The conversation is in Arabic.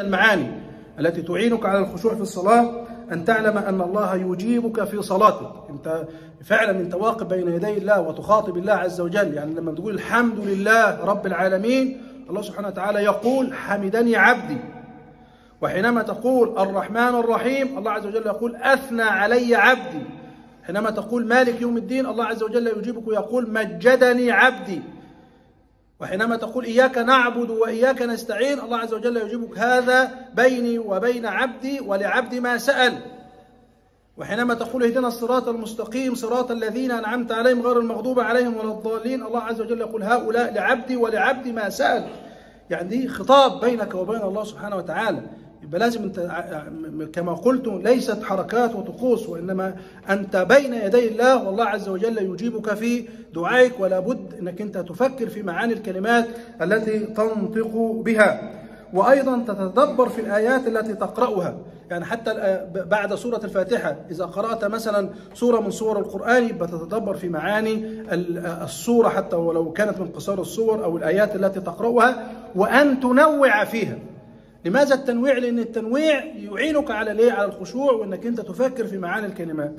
المعاني التي تعينك على الخشوع في الصلاة أن تعلم أن الله يجيبك في صلاتك. أنت فعلا أنت واقف بين يدي الله وتخاطب الله عز وجل. يعني لما تقول الحمد لله رب العالمين الله سبحانه وتعالى يقول حمدني عبدي. وحينما تقول الرحمن الرحيم الله عز وجل يقول أثنى علي عبدي. حينما تقول مالك يوم الدين الله عز وجل يجيبك ويقول مجدني عبدي. وحينما تقول إياك نعبد وإياك نستعين الله عز وجل يجيبك هذا بيني وبين عبدي ولعبدي ما سأل. وحينما تقول اهدنا الصراط المستقيم صراط الذين أنعمت عليهم غير المغضوب عليهم ولا الضالين الله عز وجل يقول هؤلاء لعبدي ولعبدي ما سأل. يعني خطاب بينك وبين الله سبحانه وتعالى. يبقى لازم انت كما قلت ليست حركات وطقوس وإنما أنت بين يدي الله والله عز وجل يجيبك في دعائك ولا بد إنك أنت تفكر في معاني الكلمات التي تنطق بها. وأيضا تتدبر في الآيات التي تقرأها. يعني حتى بعد سورة الفاتحة إذا قرأت مثلا سورة من سور القرآن بتتدبر في معاني السورة حتى ولو كانت من قصار السور أو الآيات التي تقرأها وأن تنوع فيها. لماذا التنويع؟ لأن التنويع يعينك على الايه؟ على الخشوع وأنك أنت تفكر في معاني الكلمات.